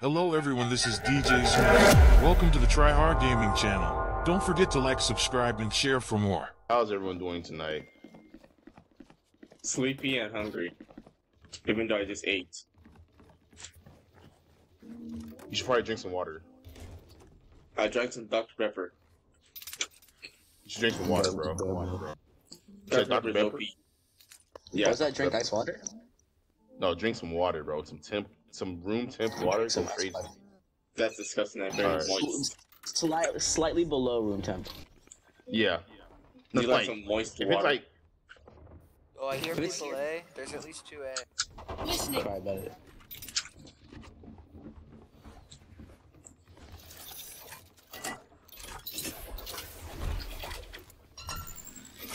Hello everyone, this is DJ Smith. Welcome to the Try Hard Gaming channel. Don't forget to like, subscribe, and share for more. How's everyone doing tonight? Sleepy and hungry. Even though I just ate. You should probably drink some water. I drank some Dr. Pepper. You should drink some water, bro. Come on, bro. You said Dr. Pepper? Yeah. Was that drink ice water? No, drink some water, bro. Some temp, some room temp water. Some Some crazy. water. That's disgusting and very moist. Slight, slightly below room temp. Yeah. You It's like like, some moist if water. it's like, Oh, I hear Who's people A. There's at least two eh. A. Sorry about it.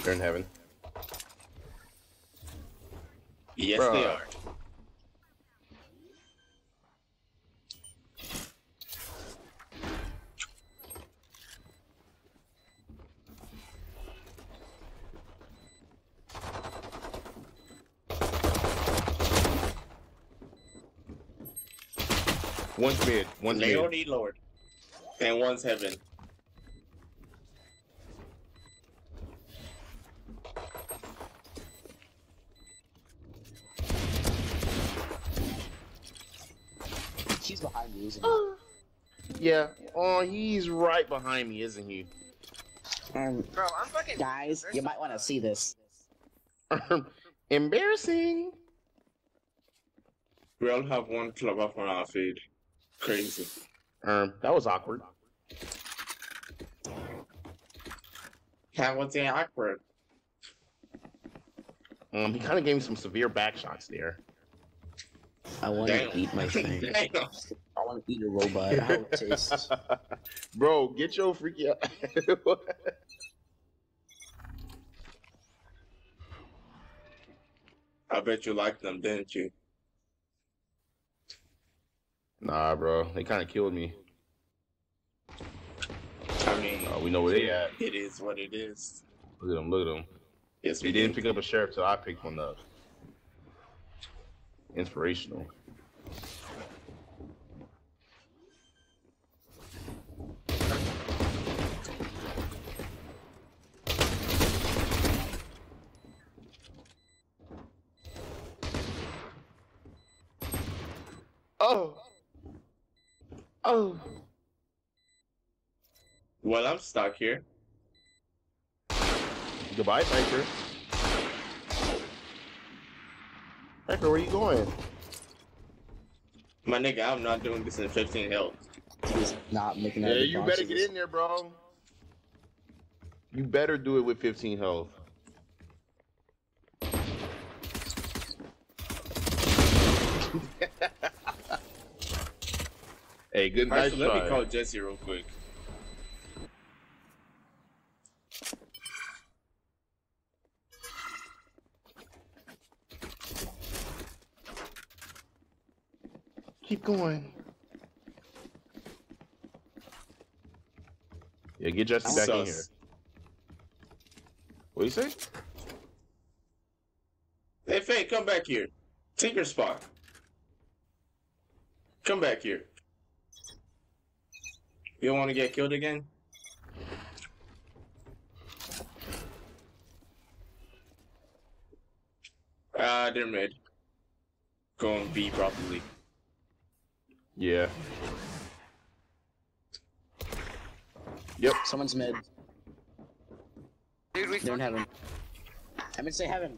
they're in heaven. yes, they are. One's mid. One's mid. Leonie Lord. And one's heaven. He's behind me, isn't he? Yeah. Oh, he's right behind me, isn't he? Um, Bro, I'm fucking. guys, you might want to see this. Embarrassing. We all have one club up on our feed. Crazy. Um, that was awkward. That was it awkward? Um, he kind of gave me some severe back shots there. I want to eat my thing. Damn. I want to eat a robot. How it tastes. Bro, get your freaky. Out. I bet you liked them, didn't you? Nah, bro, they kind of killed me. I mean, Uh, we know where they at. it is what it is. Look at them. Look at them. Yes, They we didn't did. pick up a sheriff till I picked one up. Inspirational. Oh. Oh. Well, I'm stuck here. Goodbye, Piper. Piper, where you going? My nigga, I'm not doing this in 15 health. He's not making Yeah, any you better get in there, bro. You better do it with 15 health. Hey, good night Actually, let me call Jesse real quick. Keep going. Yeah, get Jesse back in here. What do you say? Hey, Faye, come back here. Take your spot. Come back here. You don't want to get killed again? Ah, they're mid. Go and B properly. Yeah. Yep. Someone's mid. Dude, we They're in fucking. heaven. I'm gonna say heaven.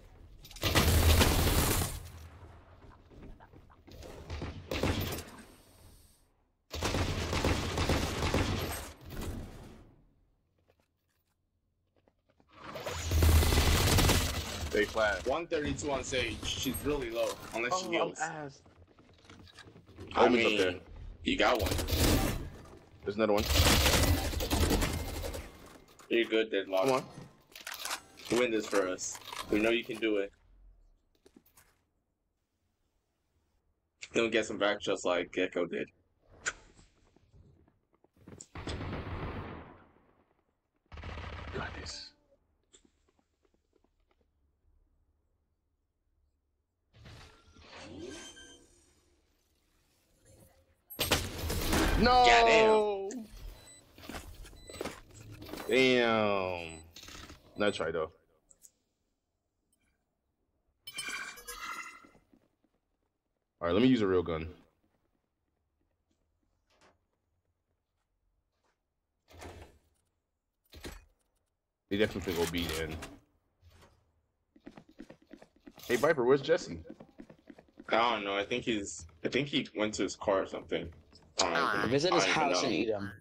Flat. 132 on Sage. She's really low, unless Oh, she heals. ass. I Omen's up mean, there. you got one. There's another one. You're good, Deadlock. Come on. Win this for us. We know you can do it. Don't get some back just like Gekko did. Got this. No. Damn. Not try though. All right, let me use a real gun. They definitely think beat then. Hey Viper, where's Jesse? I don't know. I think he's. I think he went to his car or something. I Visit his I house know. and eat him.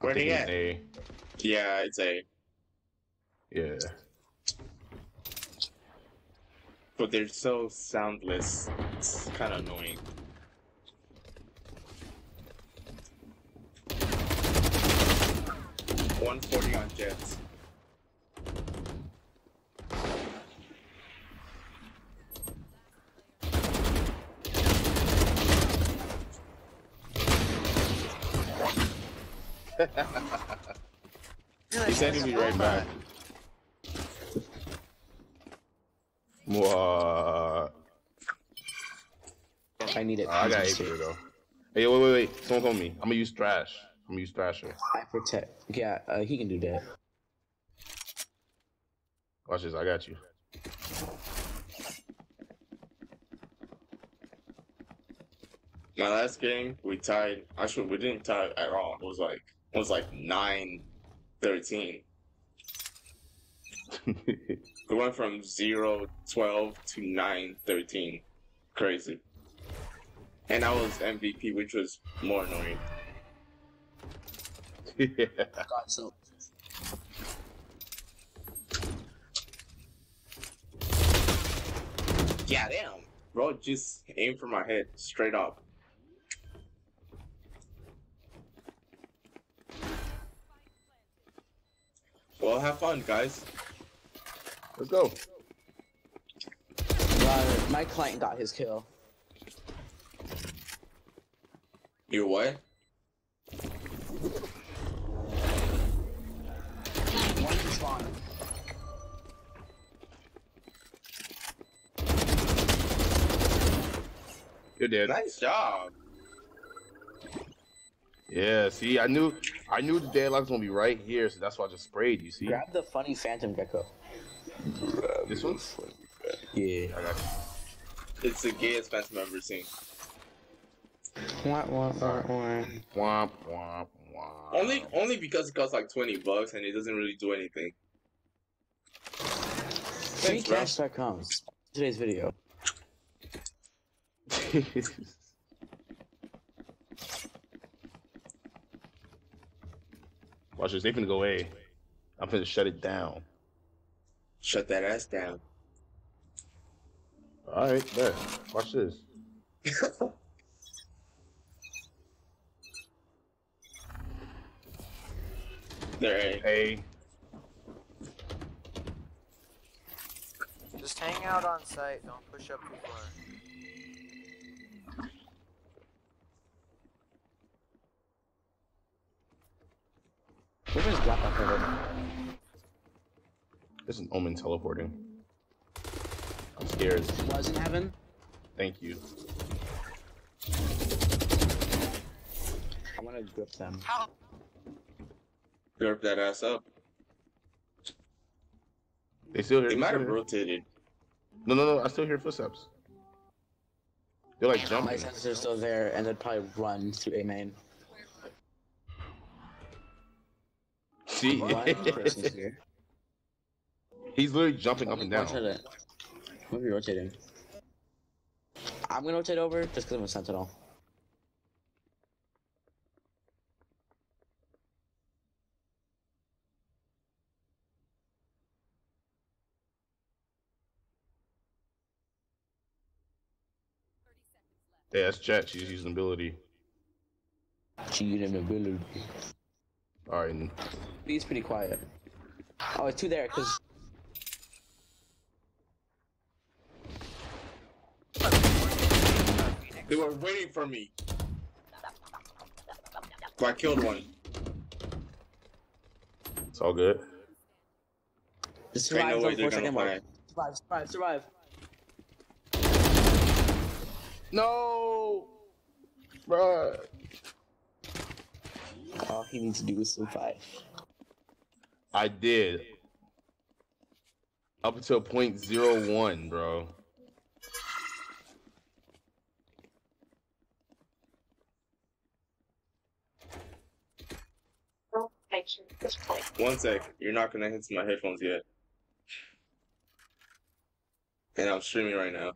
Where'd he thinking at? A. Yeah, it's a. Yeah. But they're so soundless. It's kind of annoying. One forty on jets. He's sending me right back. What? I need it. Oh, I got Aether though. Hey, wait, wait, wait. Someone call me. I'm gonna use Thrash. I'm gonna use Thrasher. I protect. Yeah, uh, he can do that. Watch this. I got you. My last game, we tied. Actually, we didn't tie at all. It was like it was like nine, thirteen. We went from 0, 12 to 9, 13. Crazy. And I was MVP, which was more annoying. yeah. God, so Yeah, damn. Bro, just aim for my head straight up. Well, have fun, guys. Let's go. uh, my client got his kill. You what? One spawn. You're. Nice job. Yeah. See, I knew, I knew the deadlock's gonna be right here, so that's why I just sprayed. You see? Grab the funny phantom Gekko. This one. Yeah. I got you. It's the gayest phantom I've ever seen. What? What? What? What? Womp womp womp. Only, only because it costs like 20 bucks and it doesn't really do anything. Thanks, bro. Freecash.com. Today's video. Watch this. They finna go A. I'm finna shut it down. Shut that ass down. All right, there. Watch this. They're A. A. Just hang out on site. Don't push up too far. Where is Black Ops Cover? This is Omen teleporting. I'm scared. Was in heaven. Thank you. I want to grip them. How? Grip that ass up. They still hear. They they might still have here. rotated. No, no, no. I still hear footsteps. They're like jumping. My jumping. are still there, and they'd probably run through A main. See, One person's here. He's literally jumping up and down. Rotate it. We'll be rotating. I'm gonna rotate over just because I'm a sentinel. Yeah, that's Jett. She's using ability. Cheat and ability. All right, He's pretty quiet. Oh, it's two there, because They were waiting for me. So I killed one. It's all good. Just Ain't survive no way zone they're four gonna second find. Survive, survive, survive. No, bruh. All he needs to do is survive. I did. Up until point zero one, bro. One sec. You're not connected to my headphones yet. And I'm streaming right now.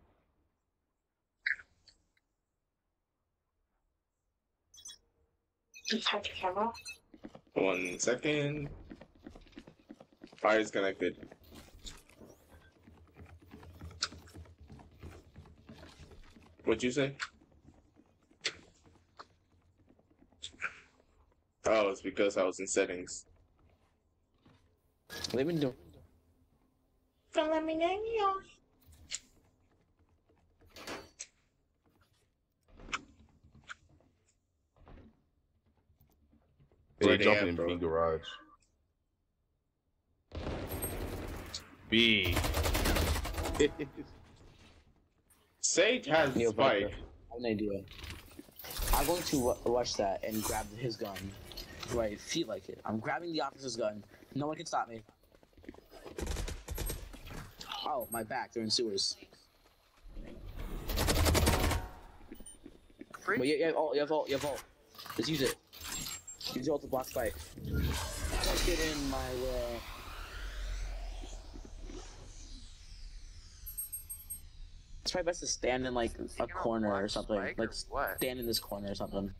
One second. Fire is connected. What'd you say? Oh, it's because I was in settings. They've been doing. Don't let me name you. They're Where jumping at, in bro? B garage. B. Sage has Yo, spike. Viper, I have an idea. I'm going to wa- watch that and grab his gun. Do I feel like it? I'm grabbing the officer's gun. No one can stop me. Oh, my back. They're in sewers. But you, you have ult. You have ult. You have ult. Just use it. Use your ult to block spike. Don't get in my way. It's probably best to stand in like a corner or something. Like or stand in this corner or something.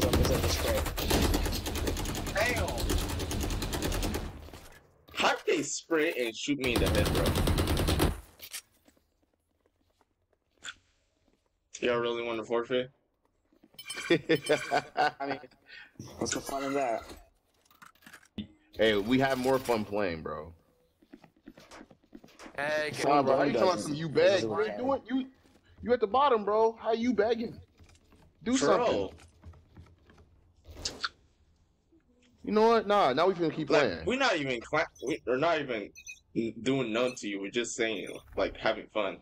Jump inside the spray. Damn. How did they spray and shoot me in the head, bro? Y'all really want to forfeit? I mean, what's the fun in that? hey, we have more fun playing, bro. Hey, come on, bro, how Gun you talking about doesn't- some you bag? doesn't What you count. doing? You you at the bottom, bro. How you begging? Do something. Bro, You know what? Nah, now we can keep like playing. we're not even cla- we- we're not even doing none to you. We're just saying like having fun.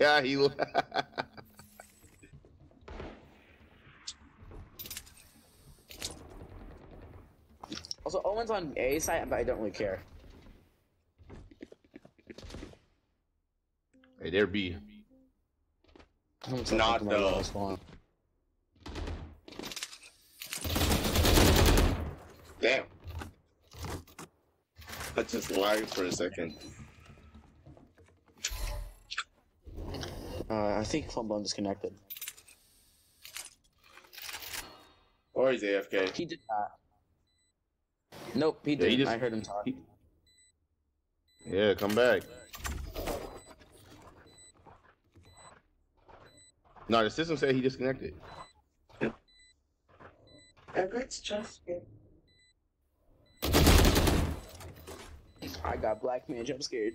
Yeah, he. Also, Omen's on A side, but I don't really care. hey, there B. Omen's Not my though. lowest one. Damn. I just lagged for a second. Uh, I think Plumbone disconnected. Or he's AFK. He did not. Nope, he Yeah, didn't. he just- I heard him talk. he- Yeah, come back. No, the system said he disconnected. It's just I got black man jump scared.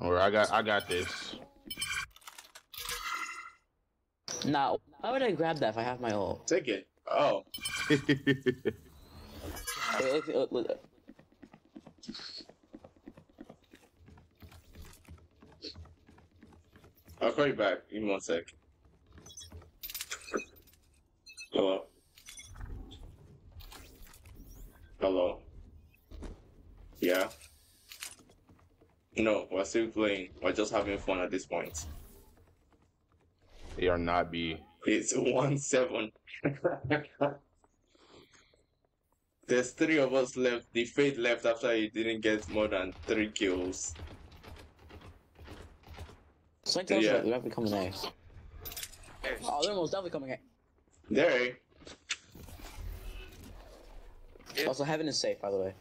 Right, I got I got this. Now, why would I grab that if I have my ult? Take it. Oh, Wait, look, look, look. I'll call you back. Give me one sec. Hello. Hello. Yeah. No, we're still playing. We're just having fun at this point. they are not B. It's one seven. There's three of us left. The Fate left after he didn't get more than three kills. Sonic tells Yeah. yeah. they're definitely coming A. Oh, they're most definitely coming A. There. Also, heaven is safe, by the way.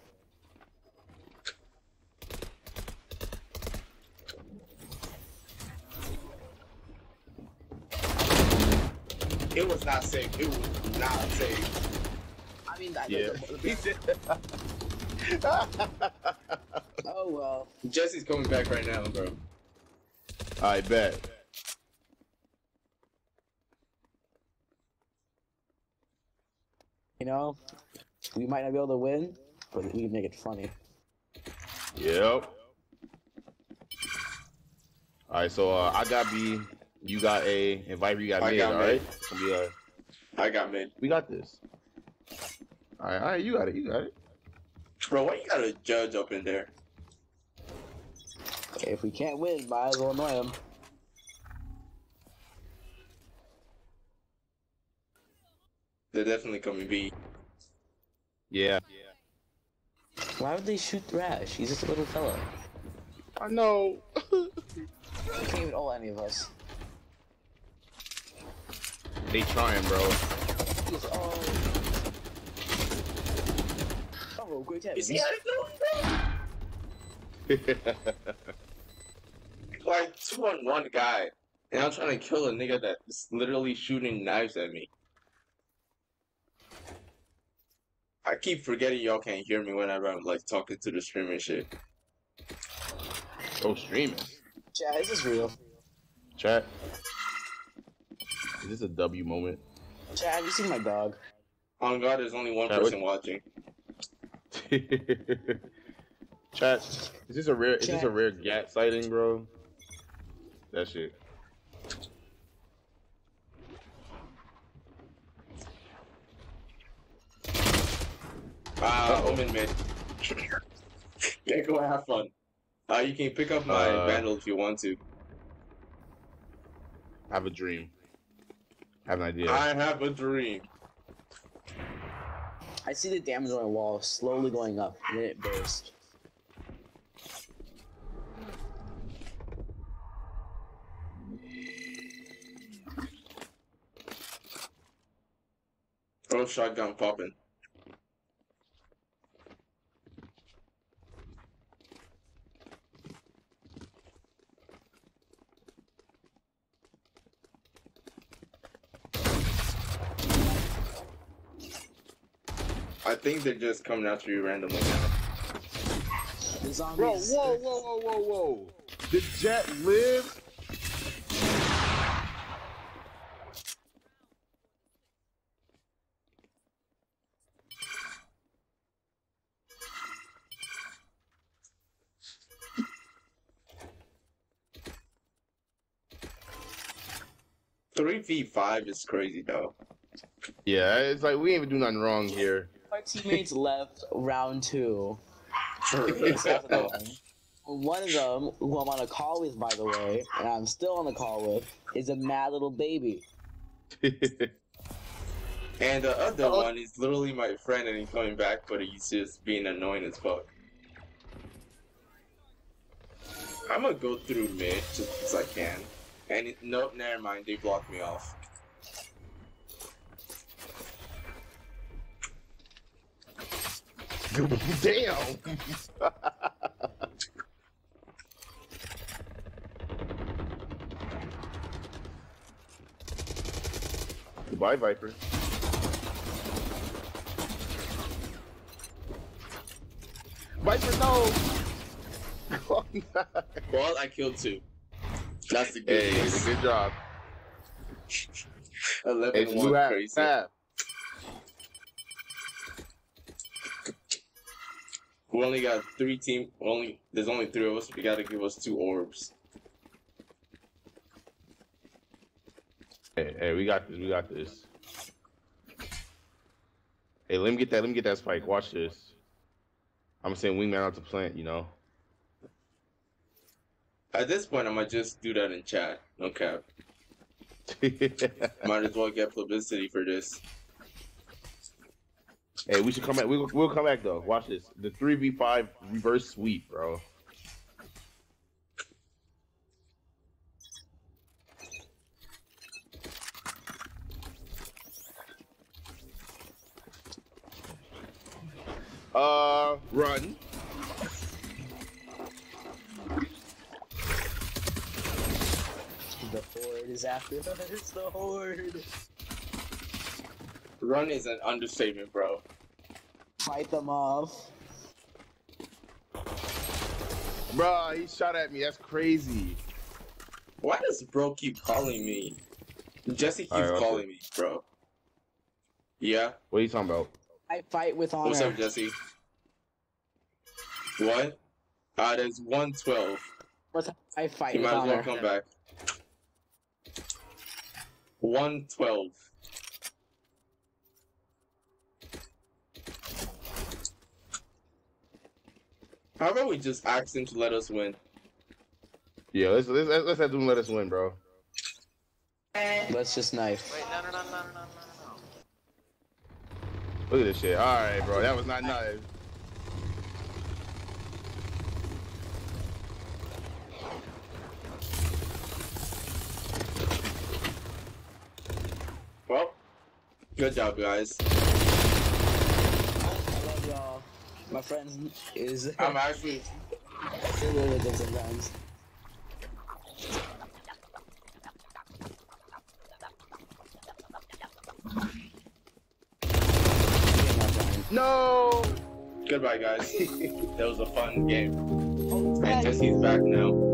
It was not safe. It was not safe. I mean, that. Yeah. the- the- oh well. Jesse's coming back right now, bro. I bet. You know, we might not be able to win, but we can make it funny. Yep. Alright, so uh, I got B, you got A, and Viper you got I mid, got alright? mid. We, I got mid. we got this. Alright, alright, you got it, you got it. Bro, why you got a judge up in there? If we can't win, might as well annoy him. They're definitely coming B. Yeah. Why would they shoot Thrash? He's just a little fella. I know. He can't even ult any of us. They trying, bro. Is he like two on one guy, and I'm trying to kill a nigga that's literally shooting knives at me. I keep forgetting y'all can't hear me whenever I'm like talking to the stream and shit. oh, streaming. Yeah, this is real. Chat. Is this a W moment? Chad, have you seen my dog? On God, there's only one Chat, person watching. Chat. Is this a rare? Is this a rare gat sighting, bro? That shit. Ah, Omen mid. yeah, go have fun. Uh, you can pick up my Uh, vandal if you want to. Have a dream. I have an idea. I have a dream. I see the damage on the wall slowly going up, and then it burst. Oh, shotgun popping. I think they're just coming after you randomly now. Bro, whoa, whoa, whoa, whoa, whoa. Did Jett live? Three v five is crazy though. Yeah, it's like we ain't even do nothing wrong here. My teammates left round two. Except for them. One of them, who I'm on a call with, by the way, and I'm still on the call with, is a mad little baby. And the other Oh. one is literally my friend and he's coming back, but he's just being annoying as fuck. I'm gonna go through mid just as I can. And it, nope, never mind, they blocked me off. Damn. Goodbye, Viper. Viper, no. Well, I killed two. That's the good hey, good job. 11 It's 1 crazy. We only got three team. Only there's only three of us. We gotta give us two orbs. Hey, hey, we got this. We got this. Hey, let me get that. Let me get that spike. Watch this. I'm saying wingman out to plant. You know. At this point, I might just do that in chat. No cap. Might as well get publicity for this. Hey, we should come back. We'll, we'll come back though. Watch this. The three v five reverse sweep, bro. Uh, run. The horde is after us. The horde. Run is an understatement, bro. Fight them off. Bro, he shot at me. That's crazy. Why does bro keep calling me? Jesse keeps Alright, okay. calling me, bro. Yeah. What are you talking about? I fight with honor. What's up, Jesse? What? Uh, there's 112. What's up? I fight You with might as well come back. 112. How about we just ask him to let us win? Yeah, let's let's let's have him let us win, bro. Let's just knife. Wait, no, no, no, no, no, no, Look at this shit. All right, bro, that was not knife. Well, good job, guys. My friend is I'm actually they're really good sometimes. Yeah, my friend. No. goodbye, guys. that was a fun game. Oh, And Jesse's back now.